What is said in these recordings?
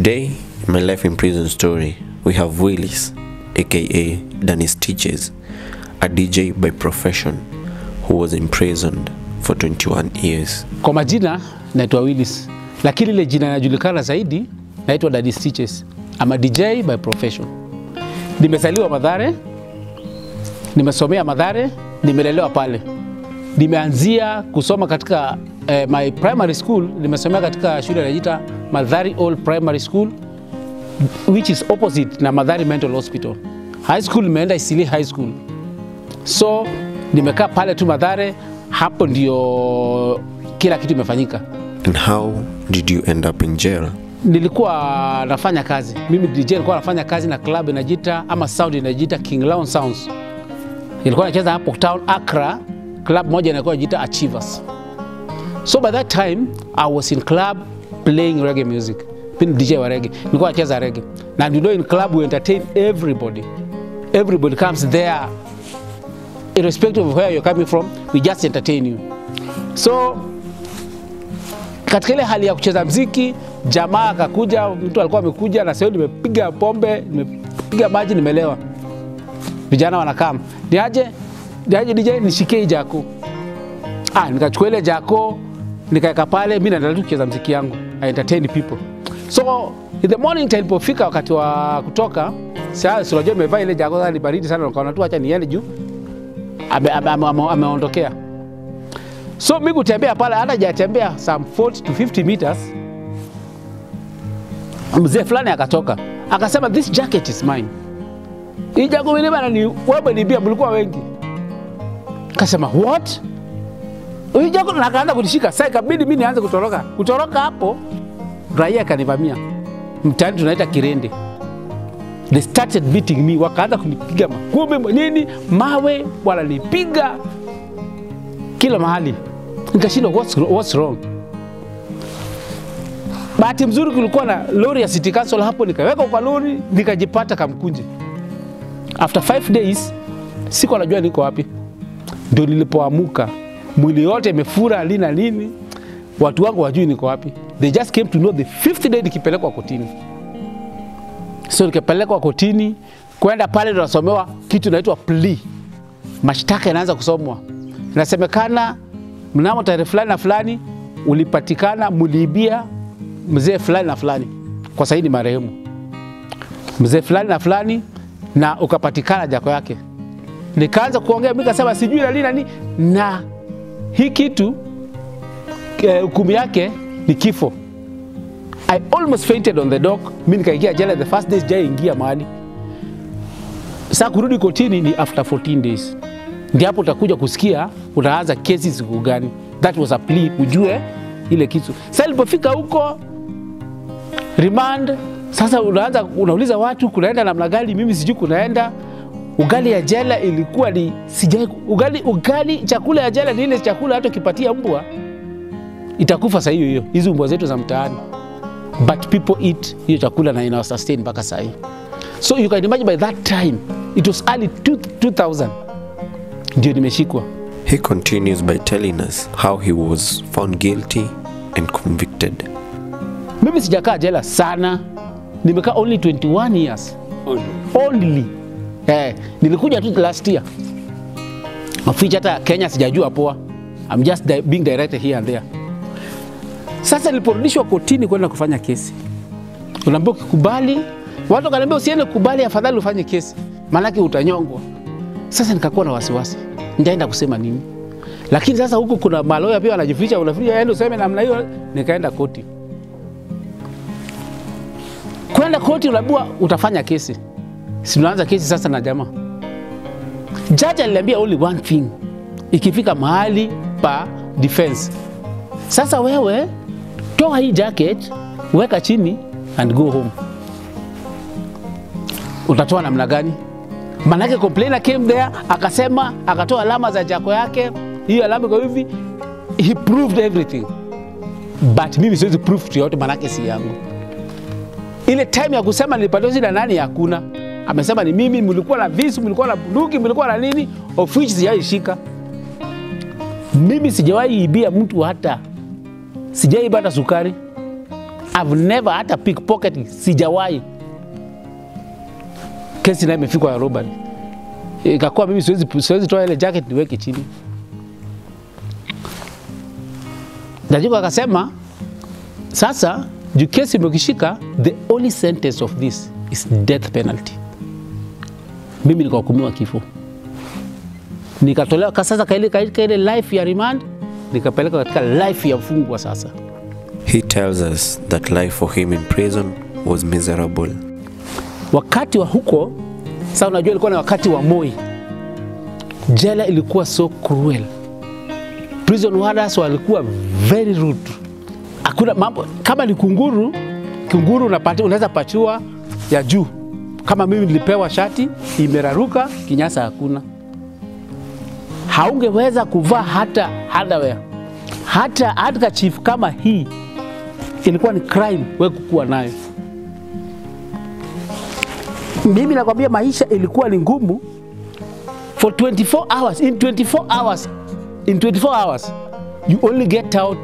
Today, in my life in prison story, we have Willis, aka Dennis Teaches, a DJ by profession who was imprisoned for 21 years. Kwa majina naitwa Willis, lakini ile jina inajulikana zaidi naitwa Daddy Stitches. I'm a DJ by profession. Nimezaliwa Madhare, nimesomea Madhare, nimelelewa pale. Nimeanzia kusoma katika eh, my primary school, nimesomea katika shule inajiita Madhari Old Primary School which is opposite na Madhari Mental Hospital. High school nimeenda Isili High School. So nimekaa pale tu Madhare, hapo ndio kila kitu imefanyika. And how did you end up in jail? Nilikuwa nafanya kazi mimi DJ, nilikuwa nafanya kazi na club inajiita ama sound inajiita King Lion Sounds. Nilikuwa nacheza hapo town Accra, club moja inakuwa inajiita Achievers. So by that time I was in club playing reggae music. Mimi DJ wa reggae. Nilikuwa nacheza reggae. Na you know in club we entertain everybody. Everybody comes there irrespective of where you're coming from, we just entertain you. So katika ile hali ya kucheza mziki, jamaa akakuja, mtu alikuwa amekuja na sasa nimepiga pombe, nimepiga maji, nimelewa. Vijana wanakam, niaje niaje DJ nishikie jako. Ah, nikachukua ile jako nikaeka pale, mimi naendelea kucheza mziki yangu, I entertain people. So in the morning time ilipofika wakati wa kutoka, sasa unajua nimevaa ile jako, ni baridi sana, nikaona tu acha niende juu ameondokea ame, ame, ame so mi kutembea pale hata jatembea some 40 to 50 meters. Mzee fulani akatoka. Akasema this jacket is mine. Hii jago mimi bana ni wewe niambia mlikuwa wengi. Akasema what? Hii jago na akaanza kunishika. Sasa ikabidi mimi nianze kutoroka. Kutoroka hapo raia kanivamia mtani tunaita kirende they started beating me wakaanza kunipiga makumi nini mawe wananipiga. Kila mahali. Nikashindwa what's, what's wrong? Bahati mzuri kulikuwa na lori ya city council hapo nikaweka kwa lori nikajipata kamkunje. After five days siku anajua niko wapi. Ndio nilipoamuka mwili yote imefura lina nini watu wangu wajui niko wapi. They just came to know the fifth day nikipelekwa kotini so nikipelekwa kotini kwenda pale tunasomewa kitu inaitwa pli mashtaka yanaanza kusomwa. Inasemekana mnamo tarehe fulani na fulani ulipatikana muliibia mzee fulani na fulani. Kwa saidi marehemu. Mzee fulani na fulani na ukapatikana jako yake. Nikaanza kuongea mimi kasema sijui nani nani na hii kitu eh, hukumu yake ni kifo I almost fainted on the dock. Mimi nikaingia jela the first day sijaingia mahali. Sasa kurudi kotini ni after 14 days. Ndio hapo utakuja kusikia utaanza kesi siku gani. That was a plea ujue ile kitu. Sasa ilipofika huko remand, sasa unaanza unauliza watu kunaenda namna gani, mimi sijui kunaenda ugali ya jela ilikuwa ni sijai ugali, ugali chakula ya jela ni ile chakula hata ukipatia mbwa itakufa saa hiyo hiyo, hizi mbwa zetu za mtaani but people eat hiyo chakula na ina sustain mpaka saa hii. So you can imagine by that time it was early 2000 ndio nimeshikwa. He continues by telling us how he was found guilty and convicted. Mimi sijakaa jela sana, nimekaa only 21 years only. Eh, nilikuja tu last year maficha hata Kenya sijajua poa. I'm just being directed here and there. Sasa niliporudishwa kotini kwenda kufanya kesi, unaambiwa ukikubali, watu wakaniambia usiende kukubali, afadhali ufanye kesi, maanake utanyongwa. Sasa nikakuwa na wasiwasi, nitaenda kusema nini? Lakini sasa huku kuna maloya pia wanajificha, unaficha aende useme namna hiyo. Nikaenda koti, kwenda koti, unaambiwa utafanya kesi, si unaanza kesi sasa na jamaa. Jaji aliniambia only one thing, ikifika mahali pa defense sasa wewe toa hii jacket, weka chini and go home. Utatoa namna gani? Manake complainer came there akasema, akatoa alama za jako yake, hiyo alama iko hivi, he proved everything. But mimi siwezi prove kitu yote manake si yangu. Ile time ya kusema nilipatiwa shida nani? Hakuna. Amesema ni mimi mlikuwa na visu mlikuwa na bunduki mlikuwa na nini? Of which sijaishika mimi sijawahi ibia mtu hata sijaiba bata sukari. I've never hata pickpocket sijawahi. Kesi nayo imefikwa ya robbery. Ikakuwa mimi siwezi, siwezi toa ile jacket niweke chini. Dajuko akasema sasa juu kesi imekishika, the only sentence of this is death penalty. Mimi nikahukumiwa kifo, nikatolewa ka- sasa kaile, kaile ile life ya remand nikapelekwa katika life ya mfungwa. Sasa He tells us that life for him in prison was miserable. wakati wa huko sasa, unajua ilikuwa na wakati wa Moi, jela ilikuwa so cruel, prison warders walikuwa very rude. Hakuna mambo kama ni kunguru, kunguru unapati, unaweza patiwa ya juu. Kama mimi nilipewa shati imeraruka, kinyasa hakuna, haungeweza kuvaa hata underwear, hata handkerchief kama hii ilikuwa ni crime wewe kukuwa nayo. Mimi nakwambia maisha ilikuwa ni ngumu for 24 hours. In 24 hours, in 24 hours you only get out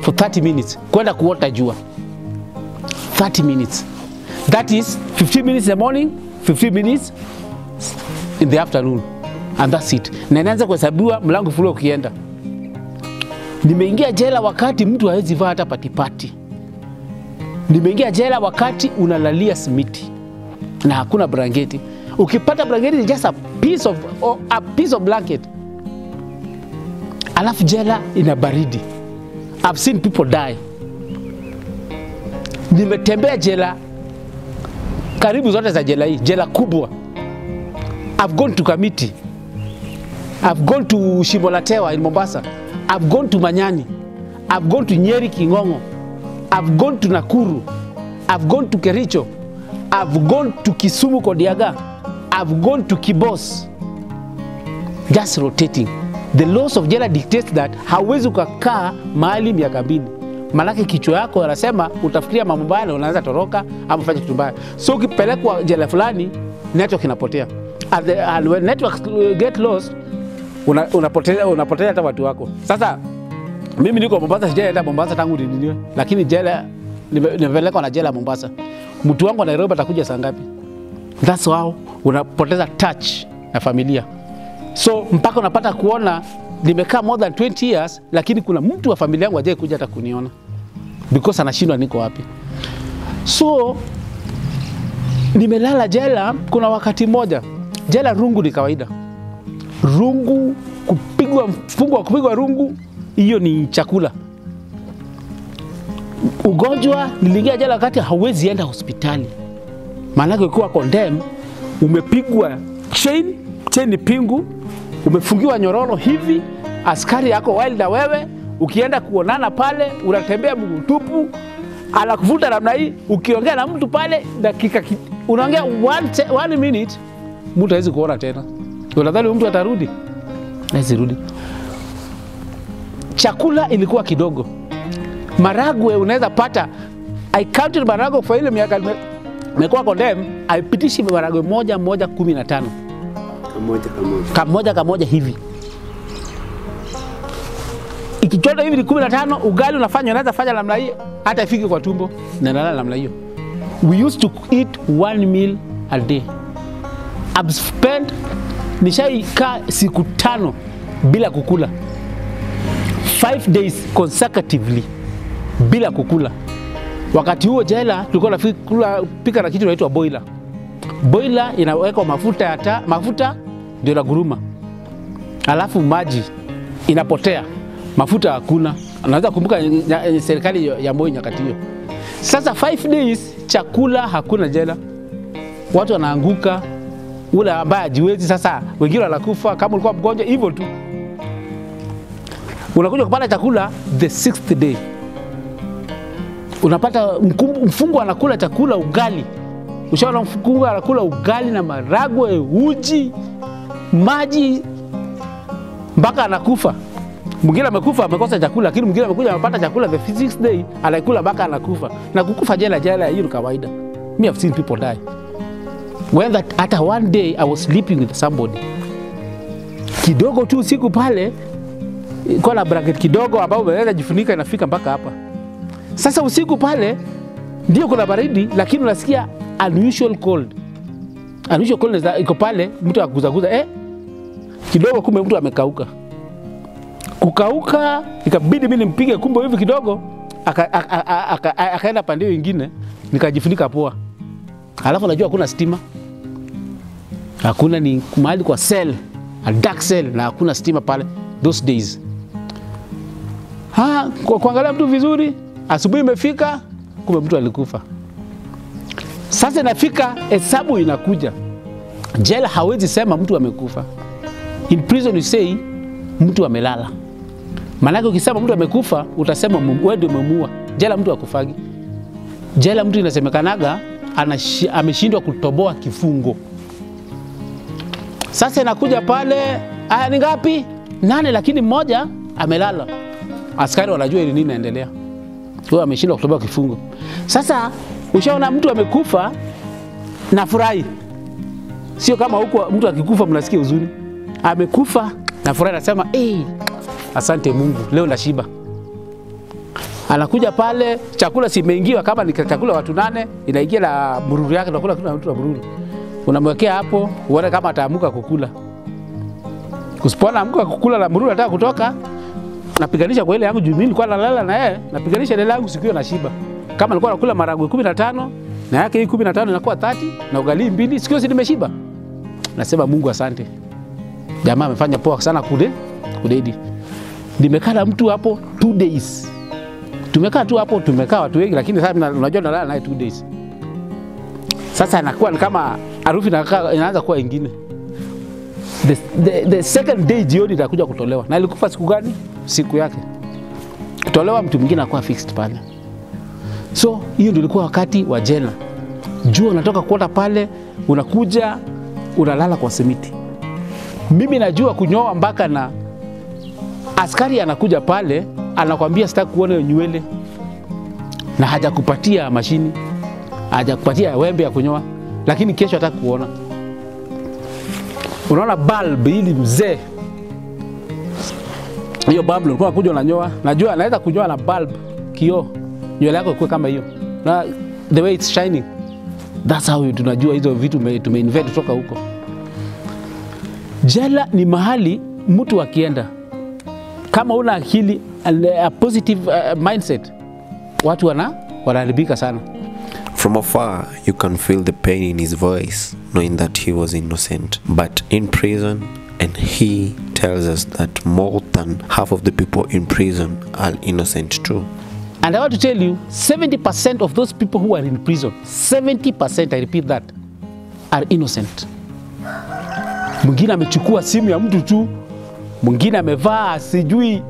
for 30 minutes kwenda kuota jua 30 minutes that is 15 minutes in the morning 15 minutes in the afternoon and that's it. Na inaanza kuhesabiwa mlango fulu ukienda. Nimeingia jela wakati mtu hawezi vaa hata patipati. Nimeingia jela wakati unalalia simiti. Na hakuna blanketi. Ukipata blanketi ni just a piece of, or a piece of blanket. Alafu jela ina baridi. I've seen people die. Nimetembea jela karibu zote za jela hii, jela kubwa. I've gone to Kamiti. I've gone to Shimolatewa in Mombasa. I've gone to Manyani. I've gone to Nyeri King'ong'o. I've gone to Nakuru. I've gone to Kericho. I've gone to Kisumu Kodiaga. I've gone to Kibos. Just rotating. The laws of jela dictates that hauwezi ukakaa mahali miaka mbili, maanake kichwa yako anasema utafikiria mambo mbaya na unaanza toroka ama fanya kitu mbaya. So ukipelekwa jela fulani, network inapotea. And, the, and when networks get lost, una, unapotea unapotea hata watu wako. Sasa mimi niko Mombasa, sijaenda Mombasa tangu nidiniwe, lakini jela nimepelekwa na jela Mombasa. Mtu wangu wa Nairobi atakuja saa ngapi? That's how unapoteza touch na familia so mpaka unapata kuona nimekaa more than 20 years lakini kuna mtu wa familia yangu ajaye kuja hata kuniona because anashindwa niko wapi so nimelala jela kuna wakati mmoja jela rungu ni kawaida rungu kupigwa mfungo wa kupigwa rungu hiyo ni chakula. Ugonjwa niliingia jela wakati hauwezi enda hospitali. Maanake ukiwa condemn umepigwa chain chain ni pingu umefungiwa nyororo hivi askari yako wild na wewe ukienda kuonana pale unatembea mguu tupu anakuvuta namna hii ukiongea na mtu pale dakika ki- unaongea one, one minute mtu hawezi kuona tena unadhani mtu atarudi? Hawezi rudi. Chakula ilikuwa kidogo. Maragwe unaweza pata. I counted maragwe kwa ile miaka nime- nimekuwa condemn. Aipitishi maragwe moja moja kumi na tano. Kamoja kamoja. Kamoja kamoja hivi. Ikichota hivi ni kumi na tano ugali unafanya unaweza fanya namna hii hata ifiki kwa tumbo. Na nalala namna hiyo. We used to eat one meal a day. I've spent nishaikaa siku tano bila kukula. Five days consecutively bila kukula. Wakati huo jela tulikuwa nakula pika na kitu inaitwa boiler. Boiler inawekwa mafuta ya taa, mafuta ndio inaguruma, alafu maji inapotea, mafuta hakuna. Naweza kumbuka serikali ya Moi nyakati hiyo. Sasa five days chakula hakuna jela, watu wanaanguka, ule ambaye ajiwezi Sasa wengine wanakufa, kama ulikuwa mgonjwa hivyo tu. Unakuja kupata chakula the sixth day, unapata mfungo anakula chakula ugali ushaona mfungwa anakula ugali na maragwe uji maji mpaka anakufa mwingine amekufa amekosa chakula, lakini mwingine amekuja amepata chakula the sixth day anaikula mpaka anakufa. Na kukufa jela jela, hiyo ni kawaida. Me have seen people die. When that hata one day I was sleeping with somebody kidogo tu usiku pale, kola na blanket kidogo ambao umeweza jifunika inafika mpaka hapa. Sasa usiku pale ndio kuna baridi, lakini unasikia unusual cold. Unusual coldness iko pale, mtu akuzaguza eh, kidogo, kumbe mtu amekauka kukauka, ikabidi mimi nimpige kumbe hivi kidogo, aka- aka- aka- aka- akaenda pande hiyo ingine, nikajifunika poa. Alafu najua hakuna stima, hakuna ni mahali kwa cell, a dark cell, na hakuna stima pale those days. Ha, kwa kuangalia mtu vizuri, asubuhi imefika, kumbe mtu alikufa. Sasa inafika hesabu inakuja, jela hawezi sema mtu amekufa. In prison you say mtu amelala. Maanake ukisema mtu amekufa utasema wewe ndio umemuua. Jela mtu akufagi. Jela mtu inasemekanaga ameshindwa kutoboa kifungo. Sasa inakuja pale, aya ni ngapi? Nane, lakini mmoja amelala. Askari wanajua ili nini inaendelea. Huyo ameshindwa kutoboa kifungo. Sasa ushaona mtu amekufa na furahi, sio kama huko mtu akikufa mnasikia huzuni. Amekufa na furahi, anasema hey, asante Mungu, leo nashiba. Anakuja pale, chakula simeingiwa, kama ni chakula watu nane, inaingia na mururu yake, nakula kuna mtu na mururu, unamwekea hapo, uone kama ataamuka kukula. Kusipoona amuka kukula na mururu anataka kutoka, napiganisha kwa ile yangu juu mimi nilikuwa nalala na yeye, napiganisha ile yangu siku hiyo nashiba. Kama nilikuwa nakula maragwe 15 na yake hii 15 inakuwa 30 na ugali mbili, siku hiyo si nimeshiba. Nasema Mungu asante. Jamaa amefanya poa sana kude kudedi. Nimekaa na mtu hapo 2 days. Tumekaa tu hapo, tumekaa watu wengi, lakini sasa unajua nalala naye 2 days. Sasa anakuwa ni kama harufu inaanza kuwa ingine. The, the, the second day jioni itakuja kutolewa. Na ilikufa siku gani? Siku yake. Kutolewa mtu mwingine akuwa fixed pale. So hiyo ndio ilikuwa wakati wa jela. Jua unatoka kuota pale, unakuja unalala kwa simiti. Mimi najua kunyoa mpaka na askari anakuja pale anakwambia sitaki kuona nywele, na hajakupatia mashini, hajakupatia wembe ya kunyoa, lakini kesho hataki kuona. Unaona bulb hili mzee, hiyo bulb ulikuwa unakuja unanyoa, najua naweza kunyoa na bulb kioo, nywele yako ikuwe kama hiyo, na the way it's shining, that's how tunajua hizo vitu tume- tumeinvent kutoka huko. Jela ni mahali mtu akienda kama una akili a positive uh, mindset, watu wana wanaharibika sana. From afar, you can feel the pain in his voice, knowing that he was innocent. But in prison, and he tells us that more than half of the people in prison are innocent too. And I want to tell you, 70% of those people who are in prison, 70%, I repeat that, are innocent. Mwingine amechukua simu ya mtu tu, mwingine amevaa sijui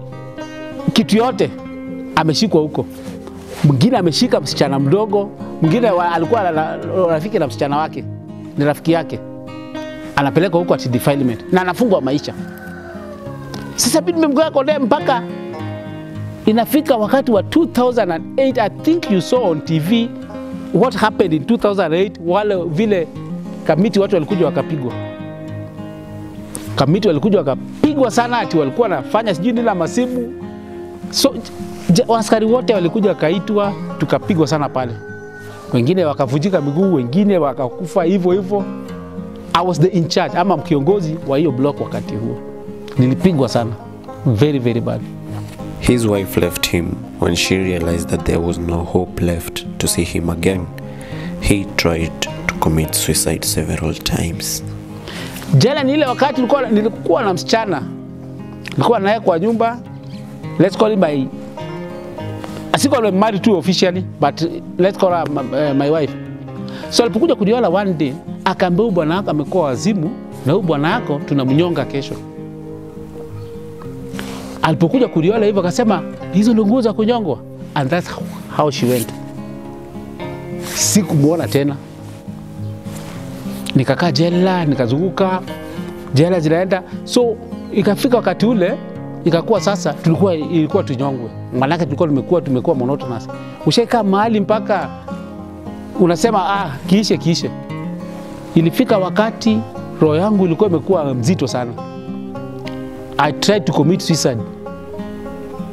kitu yote, ameshikwa huko. Mwingine ameshika msichana mdogo, mwingine alikuwa rafiki na msichana wake, ni rafiki yake, anapelekwa huko ati defilement na anafungwa maisha. Sasa mimi yako kondee mpaka inafika wakati wa 2008 I think you saw on TV what happened in 2008 wale vile kamiti watu walikuja wakapigwa. Kamiti walikuja wakapigwa sana ati walikuwa wanafanya sijui nini la masimu. So askari wote walikuja wakaitwa tukapigwa sana pale wengine wakavunjika miguu wengine wakakufa hivyo hivyo. I was the in charge ama mkiongozi wa hiyo block wakati huo. Nilipigwa sana. Very very bad. His wife left him when she realized that there was no hope left to see him again. He tried to commit suicide several times. Jela ni ile wakati nilikuwa, nilikuwa na msichana. Nilikuwa naye kwa nyumba, let's call him my asikuwa married to officially but let's call her my, uh, my wife. So alipokuja kuniona one day, akaambia huyu bwana wako amekuwa wazimu na huyu bwana wako tunamnyonga kesho. Alipokuja kuniona hivyo akasema hizo ndio nguo za kunyongwa, and that's how, how she went. Sikumwona tena nikakaa jela, nikazunguka jela zinaenda. So ikafika wakati ule ikakuwa sasa tulikuwa ilikuwa tunyongwe, maanake tulikuwa tumekuwa tumekuwa monotonous. Ushaikaa mahali mpaka unasema ah, kiishe kiishe. Ilifika wakati roho yangu ilikuwa imekuwa mzito sana. I tried to commit suicide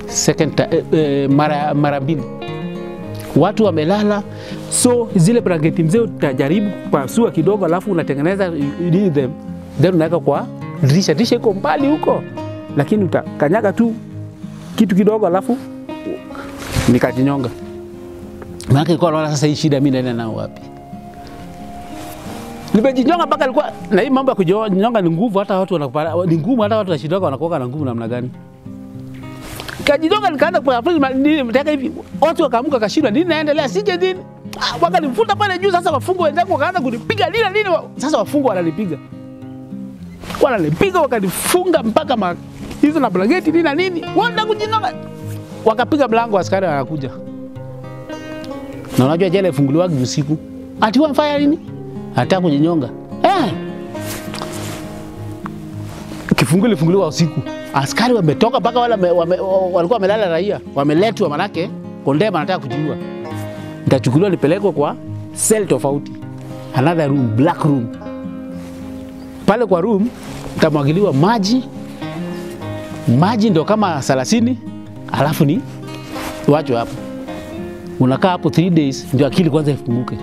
second eh, eh, mara, mara mbili watu wamelala, so zile blanketi mzee utajaribu kupasua kidogo, alafu unatengeneza them, then unaweka kwa dirisha. Dirisha iko mbali huko, lakini utakanyaga tu kitu kidogo, alafu nikajinyonga. Maana nilikuwa naona sasa hii shida mimi naenda nao wapi? Nimejinyonga mpaka alikuwa na hii mambo ya kujinyonga ni nguvu, hata watu wanakupata ni ngumu, hata watu washindoka wanakuwa na nguvu namna gani? Kajinyonga nikaanza kwa nini mtaka hivi, watu wakaamka kashindwa, nini naendelea, sije nini Ah, wakanifuta pale juu. Sasa wafungwa wenzangu wakaanza kunipiga lile, nini, sasa wafungwa wananipiga wananipiga, wakanifunga mpaka hizo na blanketi nini na nini, wanda kujinoga. wakapiga mlango, askari wanakuja na unajua jela ifunguliwagi usiku, ati wamfanya nini? Hata kujinyonga eh. Kifungu ilifunguliwa usiku, askari wametoka mpaka wale wame, walikuwa wamelala raia wameletwa, manake Kondema anataka kujiua. Nitachukuliwa nipelekwe kwa cell tofauti, another room, black room. Pale kwa room nitamwagiliwa maji, maji ndo kama 30 alafu ni wacho hapo unakaa hapo 3 days ndio akili kwanza ifunguke.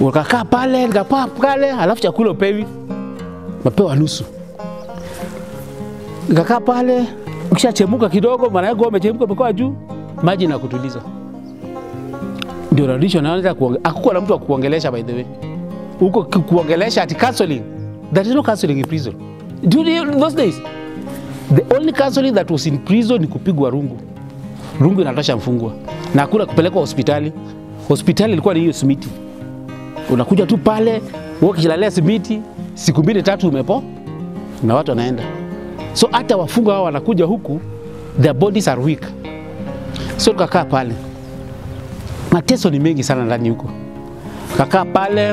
Ukakaa pale nikakaa pale, alafu chakula upewi, mapewa nusu. Nikakaa pale, ukishachemuka kidogo, maana yako umechemuka, umekoa juu, maji na kutuliza, ndio narudishwa. Naanza kuongea hakukuwa na mtu wa by the way, huko kuongelesha ati counseling. There is no counseling in prison during those days. The only counseling that was in prison ni kupigwa rungu rungu inatosha mfungwa na hakuna kupelekwa hospitali. Hospitali ilikuwa ni hiyo smiti unakuja tu pale wewe ukilalia simiti, siku mbili tatu umepo na watu wanaenda. So hata wafungwa hao wanakuja huku, their bodies are weak. So tukakaa pale, mateso ni mengi sana ndani huko, kakaa pale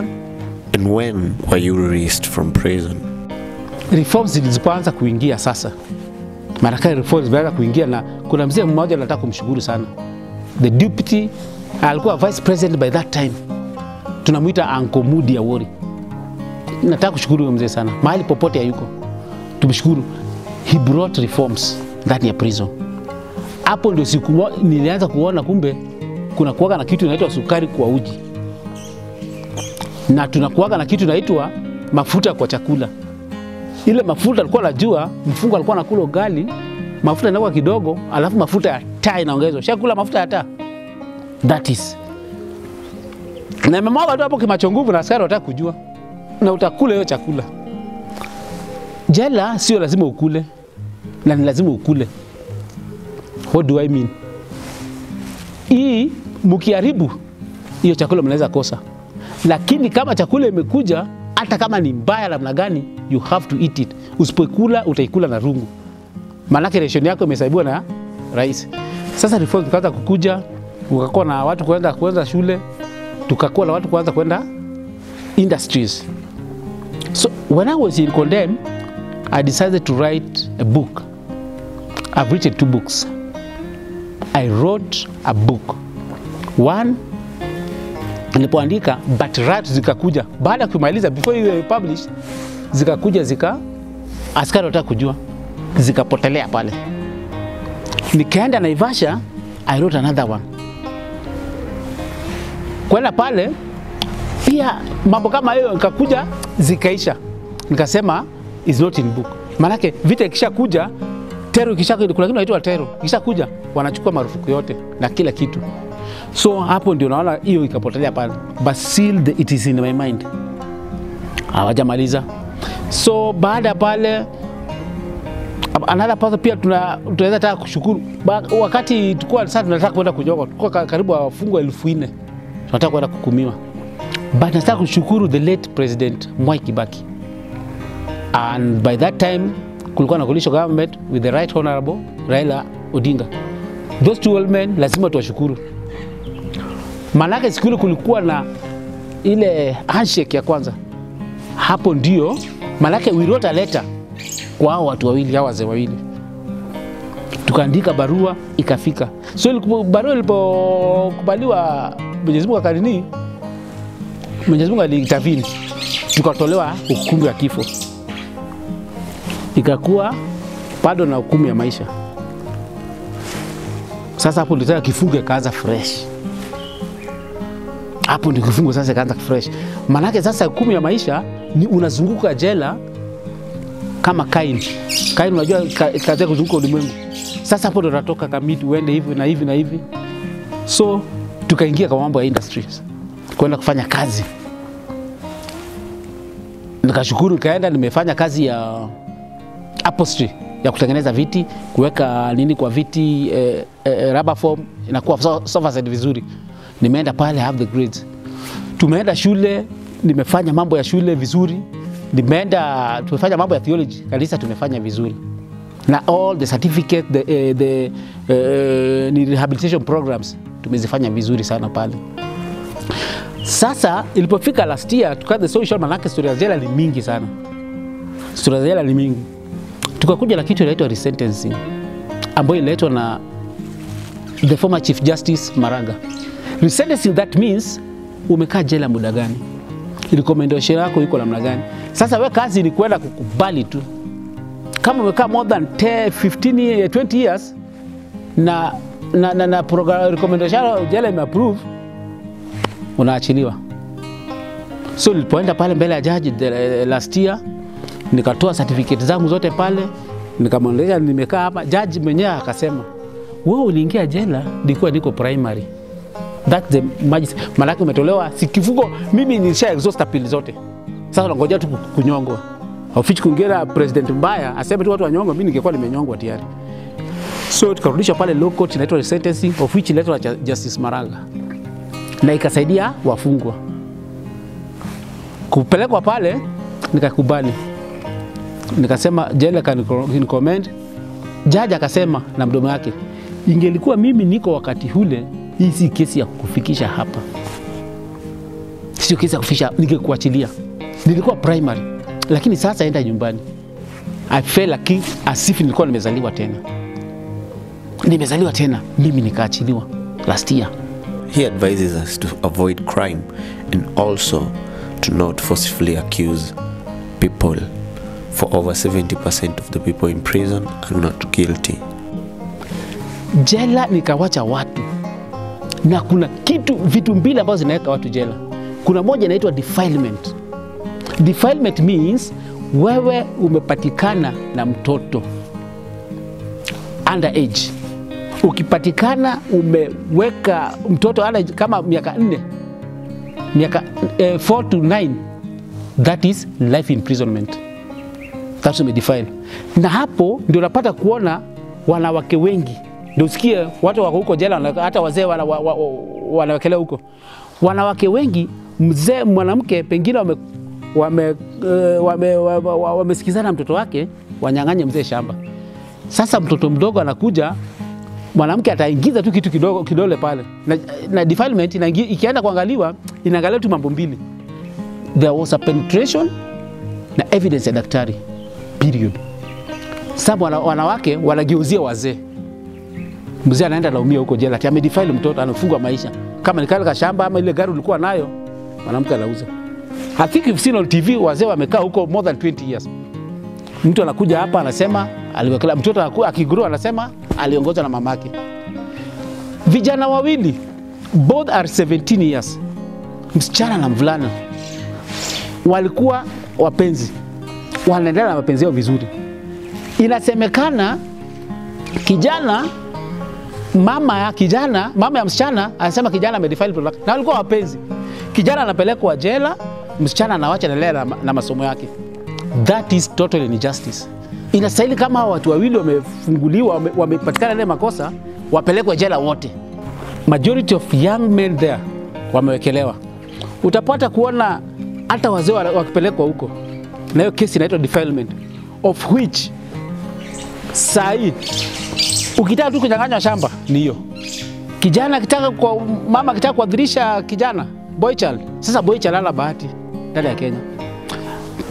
And when were you released from prison? Reforms zilizoanza kuingia sasa, Marekani reforms zimeanza kuingia, na kuna mzee mmoja nataka kumshukuru sana, the deputy alikuwa vice president by that time, tunamwita Uncle Mudi Awori. Nataka kushukuru huyo mzee sana, mahali popote hayuko, tumshukuru. He brought reforms ndani ya prison. Hapo ndio siku nilianza kuona kumbe kuna kuwaga na kitu inaitwa sukari kwa uji. Na tunakuwaga na kitu inaitwa mafuta kwa chakula ile mafuta alikuwa anajua mfungo alikuwa anakula ugali, mafuta inakuwa kidogo, alafu mafuta ya taa inaongezwa. Shakula mafuta ya taa, that is na imemwaga tu hapo kimacho nguvu, na askari wataka kujua, na utakula hiyo chakula. Jela sio lazima ukule, na ni lazima ukule. What do I mean? Hii mkiharibu hiyo chakula mnaweza kosa, lakini kama chakula imekuja hata kama ni mbaya namna gani, you have to eat it. Usipokula utaikula na rungu, maanake ration yako imehesabiwa na rais. Sasa reform tukaanza kukuja, ukakuwa na watu kuenda kuanza shule, tukakuwa na watu kuanza kwenda industries. So when I was in Condem, I decided to write a book. I've written two books. I wrote a book. One nilipoandika but rat zikakuja. Baada ya kumaliza before iwe published zikakuja zika askari wataka kujua. Zikapotelea pale. Nikaenda naivasha i wrote another one. Kwenda pale pia mambo kama hiyo nikakuja zikaisha. Nikasema is not in book. Maanake vita ikisha kuja tero ikisha kuna kitu inaitwa tero. Ikisha kuja wanachukua marufuku yote na kila kitu so hapo ndio naona hiyo ikapotelea pale. But still the, it is in my mind. Hawajamaliza. So baada ya pale another person pia tuna tunaweza taka kushukuru. Wakati tulikuwa sasa tunataka kwenda kujoka tulikuwa karibu wafungwa elfu nne. Tunataka kwenda kukumiwa. But nataka kushukuru the late president Mwai Kibaki. And by that time kulikuwa na coalition government with the right honorable Raila Odinga. Those two old men lazima tuwashukuru maanake siku ile kulikuwa na ile handshake ya kwanza hapo ndio maanake we wrote a letter kwa hao watu wawili, hao wazee wawili. Tukaandika barua ikafika. So barua ilipokubaliwa, Mwenyezi Mungu akarini, Mwenyezi Mungu aliintervene, tukatolewa hukumu ya kifo, ikakuwa bado na hukumu ya maisha. Sasa hapo tena kifungo ikaanza fresh hapo ndio kifungo sasa ikaanza fresh. Maanake sasa hukumu ya maisha ni unazunguka jela kama Kain. Kain unajua kaanza kuzunguka ulimwengu. Sasa hapo ndo natoka kamiti uende hivi na hivi na hivi. So tukaingia kwa mambo ya industries kwenda kufanya kazi. Nikashukuru, kaenda nimefanya kazi ya upholstery ya kutengeneza viti, kuweka nini kwa viti eh, eh, rubber form inakuwa so- sofa zaidi vizuri. Nimeenda pale have the grades. Tumeenda shule, nimefanya mambo ya shule vizuri. Nimeenda tumefanya mambo ya theology, kanisa tumefanya vizuri. Na all the certificate the, uh, the uh, ni rehabilitation programs tumezifanya vizuri sana pale. Sasa ilipofika last year tukaanza social, manake story ya jela ni mingi sana, story za jela ni mingi. Tukakuja na kitu inaitwa resentencing ambayo ililetwa na the former Chief Justice Maraga. Resentencing that means umekaa jela muda gani, recommendation yako iko namna gani. Sasa we kazi ni kwenda kukubali tu, kama umekaa more than 10, 15, year- 20 years na na, na, na program, recommendation jela imeapprove unaachiliwa. So nilipoenda pale mbele ya jaji the, last year nikatoa certificate zangu zote pale, nikamwambia nimekaa hapa. Jaji mwenyewe akasema wewe uliingia jela nilikuwa niko primary. That's the magic. Malaki umetolewa si kifungo, mimi nilisha exhaust appeal zote. Sasa ngoja tu kunyongwa. Ofisi kuingia president mbaya aseme tu watu wanyongwa, mimi ningekuwa nimenyongwa tayari. So tukarudishwa pale low court inaitwa sentencing of which inaitwa Justice Maraga na ikasaidia wafungwa kupelekwa pale, nikakubali, nikasema jela can recommend. Jaji akasema na mdomo wake, ingelikuwa mimi niko wakati ule, hii si kesi ya kufikisha hapa, sio kesi ya kufikisha, ningekuachilia. Nilikuwa primary, lakini sasa enda nyumbani. I feel like as if nilikuwa nimezaliwa tena, nimezaliwa tena, mimi nikaachiliwa last year. He advises us to avoid crime and also to not forcefully accuse people. For over 70% of the people in prison are not guilty. jela nikawacha watu na kuna kitu vitu mbili ambazo zinaweka watu jela. Kuna moja inaitwa defilement. Defilement means wewe umepatikana na mtoto under age. Ukipatikana umeweka mtoto underage kama miaka nne miaka 4 eh, to 9 that is life imprisonment that's umedefile. Na hapo ndio unapata kuona wanawake wengi, ndio usikie watu wako huko jela, hata wazee wanawekelea huko. Wanawake wengi, mzee mwanamke pengine wame wame, uh, wame, wame, wamesikizana mtoto wake wanyang'anye mzee shamba. Sasa mtoto mdogo anakuja, mwanamke ataingiza tu kitu kidogo kidole pale na, na defilement ina, ikienda kuangaliwa inaangalia tu mambo mbili, there was a penetration na evidence ya daktari period. Sasa wanawake wanageuzia wazee, mzee anaenda laumia huko jela, ati amedefile mtoto, anafungwa maisha. Kama ni kale kashamba ama ile gari ulikuwa nayo, mwanamke anauza. I think you've seen on TV wazee wamekaa huko more than 20 years. Mtu anakuja hapa anasema aliwekela mtoto akigrow anasema aliongozwa na mamake. Vijana wawili both are 17 years, msichana na mvulana walikuwa wapenzi, wanaendelea na mapenzi yao vizuri. Inasemekana kijana mama ya kijana mama ya msichana anasema kijana amedefile product, na walikuwa wapenzi. Kijana anapelekwa jela, msichana anawacha endelea na, na masomo yake. That is total injustice. Inastahili kama watu wawili wamefunguliwa, wamepatikana wame- ile makosa, wapelekwe jela wote. Majority of young men there wamewekelewa. Utapata kuona hata wazee wakipelekwa huko, na hiyo kesi inaitwa defilement of which saa hii ukitaka tu kunyang'anywa shamba ni hiyo. Kijana akitaka kwa mama akitaka kuadhirisha kijana boy child, sasa boy child ana bahati ndani ya Kenya.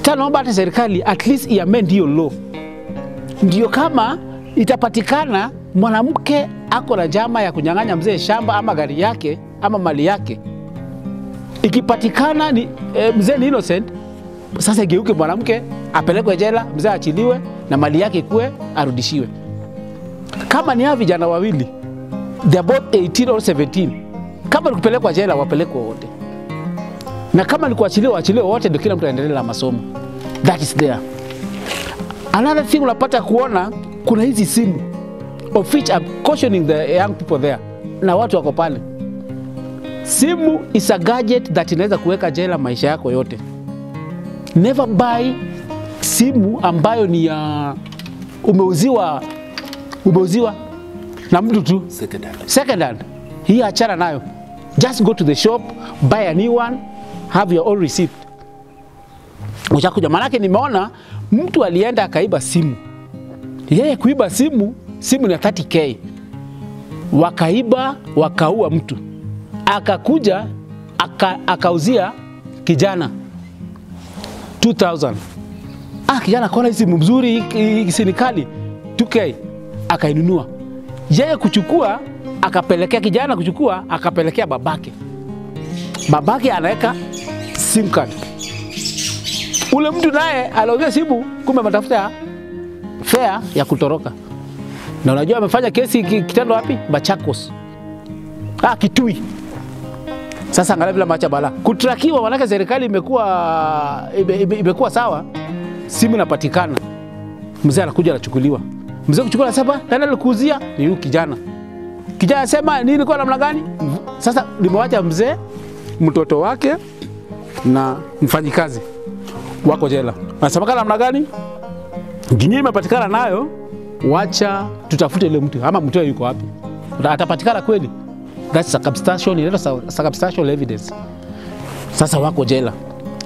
Tanaomba naomba hata serikali at least iamend hiyo law ndio kama itapatikana mwanamke ako na njama ya kunyang'anya mzee shamba ama gari yake ama mali yake, ikipatikana ni e, mzee ni innocent, sasa igeuke mwanamke apelekwe jela, mzee achiliwe na mali yake ikue arudishiwe. Kama ni hawa vijana wawili they are both 18 or 17, kama ni kupelekwa jela wapelekwe wote, na kama ni kuachiliwa waachiliwe wote, ndio kila mtu aendelee na masomo. That is there. Another thing unapata kuona kuna hizi simu of which I'm cautioning the young people there na watu wako pale. Simu is a gadget that inaweza kuweka jela maisha yako yote. Never buy simu ambayo ni ya umeuziwa umeuziwa na mtu tu. Second hand. second hand. Hii achana nayo, just go to the shop buy a new one, have your own receipt. Ushakuja, maanake nimeona mtu alienda akaiba simu, yeye kuiba simu, simu ni ya 30k, wakaiba wakaua mtu, akakuja aka, akauzia kijana. 2000 ah, kijana kona hii simu mzuri, hii- hii simu kali. 2k, akainunua yeye kuchukua, akapelekea kijana kuchukua, akapelekea babake, babake anaweka sim card ule mtu naye aliongea simu, kumbe matafuta fea ya kutoroka. Na unajua amefanya kesi ki- kitendo wapi? Machakos, ah, Kitui. Sasa angalia bila macha bala kutrakiwa, manake serikali imekuwa ime, ime, imekuwa sawa, simu inapatikana, mzee anakuja anachukuliwa. Mzee kuchukua saba tena alikuuzia? Ni huyu kijana. Kijana sema nini, ilikuwa namna gani? Sasa limewacha mzee, mtoto wake na mfanyikazi wako jela. Nasemekana namna gani? Jinyi imepatikana nayo, wacha tutafute ile mtu ama mtu yuko wapi, Na atapatikana kweli. That's circumstantial, inaitwa cir- circumstantial evidence. Sasa wako jela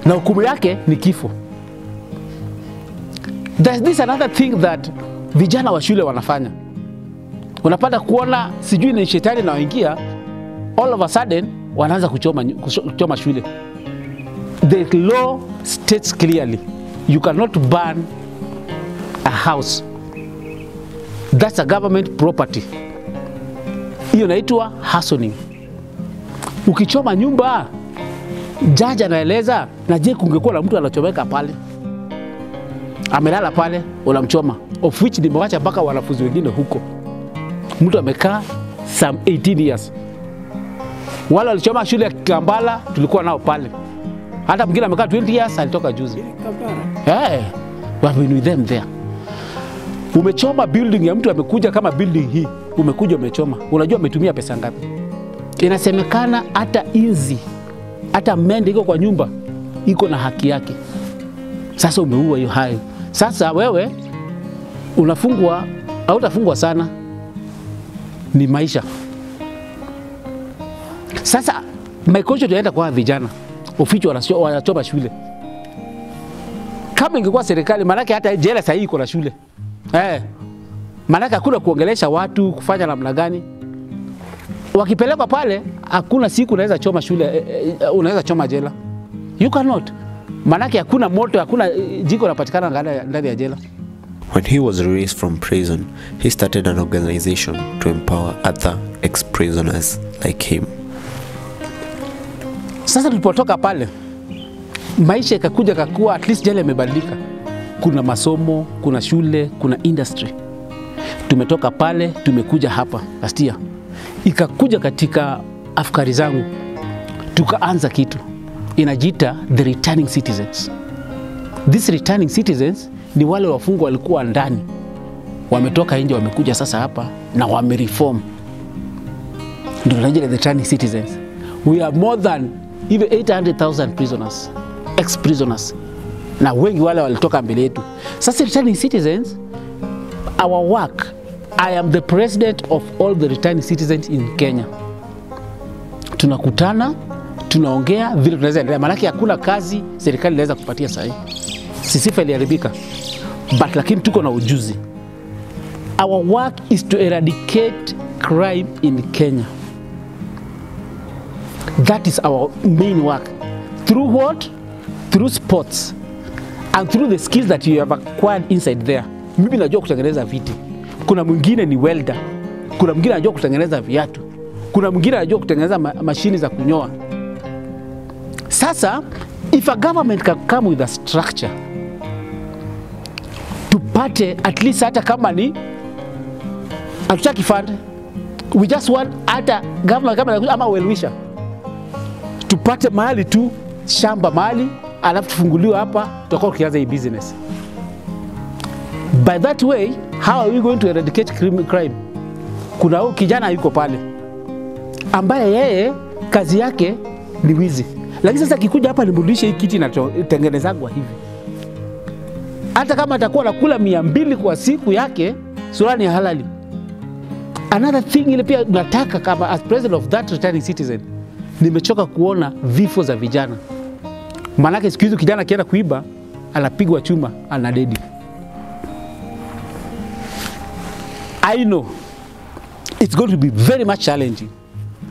na hukumu yake ni kifo. There's this another thing that vijana wa shule wanafanya, unapata kuona sijui ni shetani nawaingia, all of a sudden wanaanza kuchoma, kuchoma shule. The law states clearly you cannot burn a house. That's a government property. Hiyo inaitwa arsoning ukichoma nyumba jaji anaeleza na je kungekuwa na mtu anachomeka pale? Amelala pale unamchoma of which nimewacha mpaka wanafunzi wengine huko mtu amekaa some 18 years wale walichoma shule ya Kambala tulikuwa nao pale hata mwingine amekaa 20 years alitoka juzi. Hey, we have been with them there. Umechoma building ya mtu amekuja kama building hii, umekuja umechoma, unajua umetumia pesa ngapi? Inasemekana hata inzi hata mende iko kwa nyumba iko na haki yake. Sasa umeua hiyo hayo. Sasa wewe unafungwa, au utafungwa sana, ni maisha. Sasa maikosho tunaenda kwa vijana uficho wanachoma shule. Kama ingekuwa serikali, maanake hata jela sahii iko na shule eh, maanake hakuna kuongelesha watu kufanya namna gani. Wakipelekwa pale, hakuna siku unaweza choma shule eh, eh, unaweza choma jela, you cannot, maanake hakuna moto, hakuna eh, jiko linapatikana ndani ya jela. When he was released from prison, he started an organization to empower other ex prisoners like him. Sasa tulipotoka pale, maisha ikakuja kakuwa, at least jela imebadilika. Kuna masomo, kuna shule, kuna industry. Tumetoka pale, tumekuja hapa Kastia. ikakuja katika afkari zangu, tukaanza kitu inajiita the returning citizens. These returning citizens ni wale wafungwa walikuwa ndani, wametoka nje, wamekuja sasa hapa na wamereform ndio tunaita the returning citizens. We are more than even 800,000 prisoners, ex prisoners, na wengi wale walitoka mbele yetu. Sasa returning citizens, our work, I am the president of all the returning citizens in Kenya. Tunakutana, tunaongea vile tunaweza endelea, maanake hakuna kazi serikali inaweza kupatia sahi. Sisifa iliharibika, but lakini tuko na ujuzi. Our work is to eradicate crime in Kenya. That is our main work. Through what? Through sports and through the skills that you have acquired inside there. mimi najua kutengeneza viti, kuna mwingine ni welder, kuna mwingine anajua kutengeneza viatu, kuna mwingine anajua kutengeneza ma mashini za kunyoa. Sasa if a government can come with a structure tupate at least hata kama ni hatutaki fund. We just want hata government kama ama welwisha tupate mahali tu shamba mahali alafu tufunguliwe hapa tutakuwa tukianza hii business. By that way how are we going to eradicate crime, kuna kijana yuko pale ambaye yeye kazi yake ni wizi. Lakini sasa akikuja hapa nimrudishe hii kiti inatengenezagwa hivi hata kama atakuwa nakula mia mbili kwa siku yake sura ni halali. Another thing ile pia nataka kama as president of that returning citizen nimechoka kuona vifo za vijana. Maanake siku hizi kijana akienda kuiba anapigwa chuma ana dedi. I know it's going to be very much challenging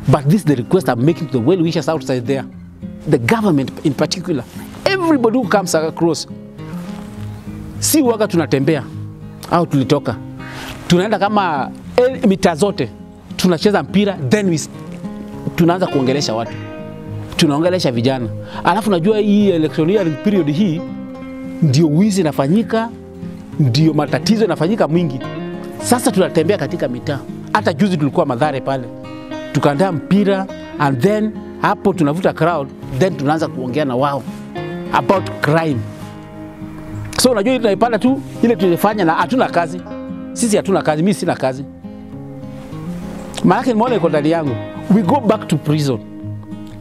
but this is the request i'm making to the well wishers outside there. The government in particular. Everybody who comes across si waga tunatembea au tulitoka tunaenda kama eh, mita zote tunacheza mpira then we, tunaanza kuongelesha watu. Tunaongelesha vijana. Alafu najua hii electioneering period hii ndio wizi inafanyika ndio matatizo inafanyika mwingi. Sasa tunatembea katika mitaa. Hata juzi tulikuwa madhare pale. Tukaandaa mpira and then hapo tunavuta crowd then tunaanza kuongea na wao about crime so unajua ile tunaipanda tu ile tulifanya na hatuna kazi. Sisi hatuna kazi mimi sina kazi. Maanake nimeona iko ndani yangu. We go back to prison.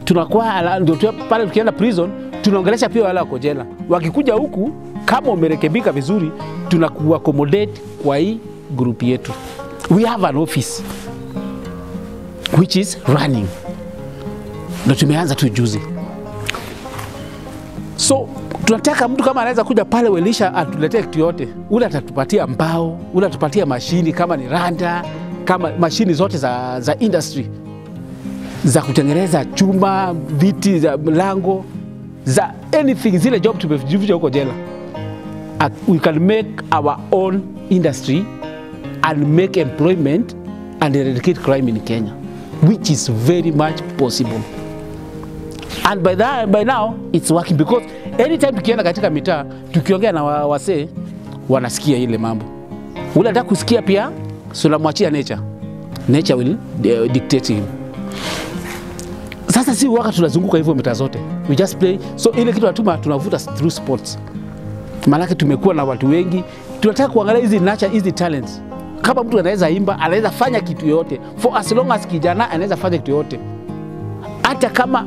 Tunakuwa ndio pale tukienda prison tunaongelesha pia wale wako jela. Wakikuja huku kama umerekebika vizuri tunakuaccommodate kwa hii group yetu. We have an office which is running. Ndio tumeanza tu juzi. So tunataka mtu kama anaweza kuja pale Welisha atuletee kitu yote, ule atatupatia mbao, ule atatupatia mashini kama ni randa, kama mashini zote za, za industry. Za kutengeneza chuma, viti za mlango, za anything, zile job tumejifunza huko jela. We can make our own industry and make employment and eradicate crime in Kenya, which is very much possible. And by, that, by now it's working because anytime tukienda katika mitaa tukiongea na wa- wasee wanasikia ile mambo. Ule anataka kusikia pia sunamwachia nature. Nature will uh, dictate him. Sasa si waka tunazunguka hivyo mitaa zote. We just play. So ile kitu natuma tunavuta through sports. Maanake tumekuwa na watu wengi. Tunataka kuangalia hizi nature hizi talents. Kama mtu anaweza imba anaweza fanya kitu yoyote. For as long as kijana anaweza fanya kitu yoyote. Hata kama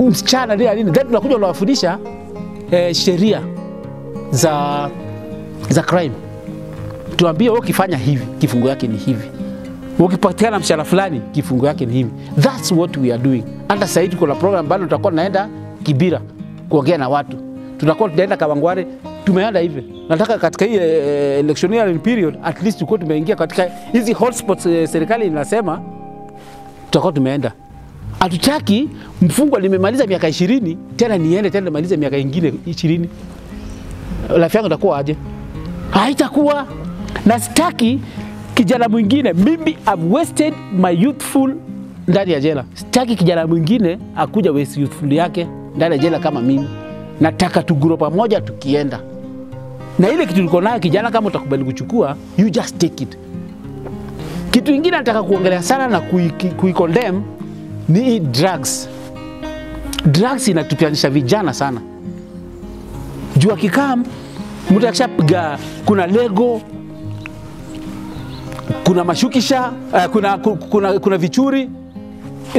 msichana ndiye alini, then tunakuja unawafundisha eh, sheria za za crime. Tuambie wewe ukifanya hivi kifungo yake ni hivi, ukipatikana mshahara fulani kifungo yake ni hivi. That's what we are doing. Hata sasa hivi kuna program bado tutakuwa tunaenda Kibira kuongea na watu, tutakuwa tunaenda Kawangware, tumeenda hivi. Nataka katika hii eh, electioneering period at least tukuwa tumeingia katika hizi hotspots eh, serikali inasema tutakuwa tumeenda hatutaki mfungwa limemaliza miaka ishirini tena niende tena nimalize miaka ingine ishirini. Rafiki yangu itakuwa aje? Haitakuwa. Na sitaki kijana mwingine mimi I've wasted my youthful ndani ya jela. Sitaki kijana mwingine akuja waste youthful yake ndani ya jela kama mimi. Nataka tuguro pamoja tukienda. Na ile kitu niko nayo kijana kama utakubali kuchukua you just take it. Kitu ingine nataka kuongelea sana na kui- kuicondemn ni drugs. Drugs inatupianisha vijana sana. Juu akikaa mtu akishapiga, kuna lego, kuna mashukisha, uh, kuna, ku- kuna, kuna vichuri,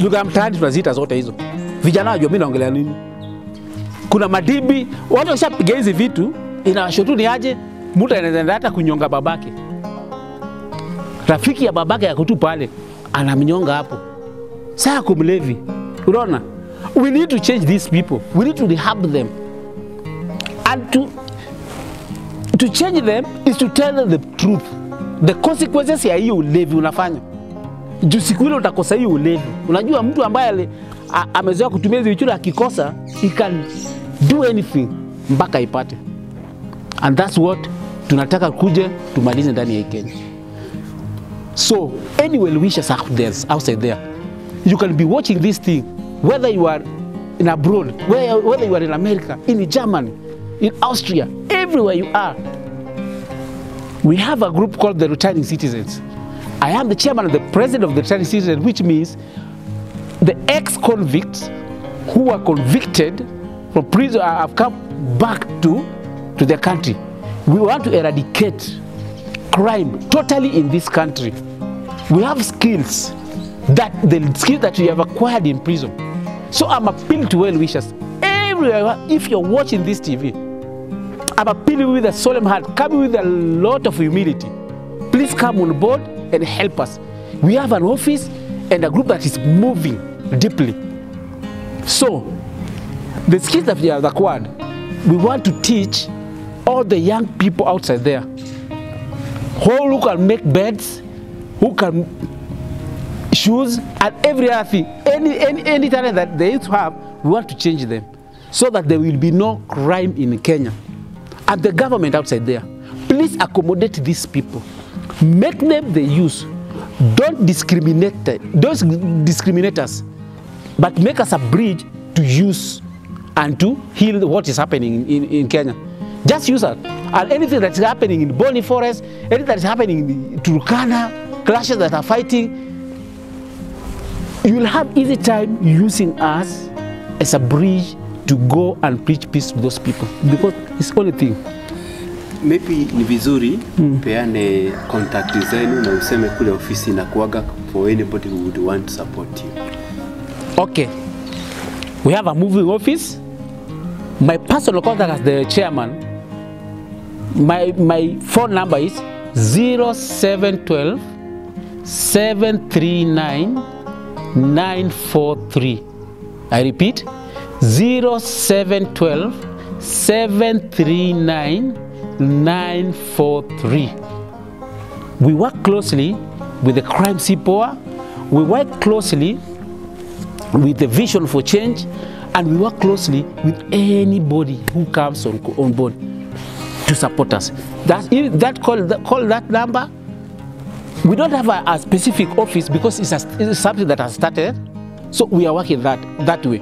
lugha ya mtaani tunaziita zote hizo. Vijana wajua mi naongelea nini. Kuna madibi, watu wakishapiga hizi vitu inawashotu ni aje, mtu anaweza hata kunyonga babake. Rafiki ya babake yakutu pale anamnyonga hapo saa kumlevi. Unaona? We need to change these people. We need to rehab them. And to, to change them is to tell them the truth. The consequences ya hiyo ulevi unafanya. Juu siku ile utakosa hiyo ulevi. Unajua mtu ambaye amezoea kutumia hizo vichura akikosa he can do anything mpaka ipate and that's what tunataka kuje tumalize ndani ya Kenya. So any well wishers out there, outside there, you can be watching this thing whether you are in abroad, whether, you are in America, in Germany, in Austria, everywhere you are. We have a group called the Returning Citizens. I am the chairman and the president of the Returning Citizens, which means the ex-convicts who are convicted from prison uh, have come back to, to their country. We want to eradicate crime totally in this country. We have skills that the skills that we have acquired in prison. So I'm appealing to well wishers everywhere. If you're watching this TV, I'm appealing with a solemn heart, coming with a lot of humility. Please come on board and help us. We have an office and a group that is moving deeply. So, the skills that we have acquired, we want to teach all the young people outside there who can make beds, who can shoes, and every other thing. Any, any, any talent that they have, we want to change them so that there will be no crime in Kenya. And the government outside there, please accommodate these people. Make them the use. Don't discriminate, don't discriminate us, but make us a bridge to use and to heal what is happening in, in Kenya. Just use us. And anything that's happening in Boni Forest, anything that's happening in Turkana, clashes that are fighting, you will have easy time using us as a bridge to go and preach peace to those people because it's only thing. Maybe ni vizuri peane contact zenu na useme kule ofisi na kuaga for anybody who would want to support you. Okay. We have a moving office. My personal contact as the chairman, my, my phone number is 0712 739 943. I repeat 0712 739 943. We work closely with the crime CPOA. We work closely with the vision for change and we work closely with anybody who comes on, on board to support us. That, that call, that call that number. We don't have a, a specific office because it's, a, it's something that has started. So we are working that, that way.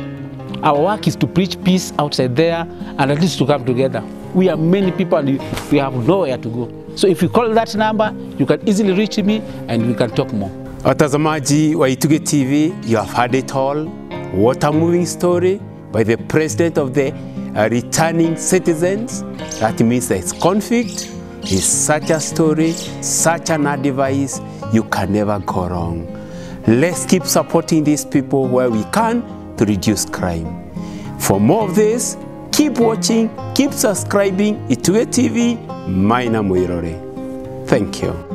Our work is to preach peace outside there and at least to come together. We are many people and we have nowhere to go. So if you call that number, you can easily reach me and we can talk more. Watazamaji wa Ituge TV, you have heard it all. What a moving story by the president of the uh, returning citizens. That means there's conflict. Is such a story, such an advice, you can never go wrong. Let's keep supporting these people where we can to reduce crime. For more of this, keep watching, keep subscribing. Itue TV, Maina Muirore. Thank you.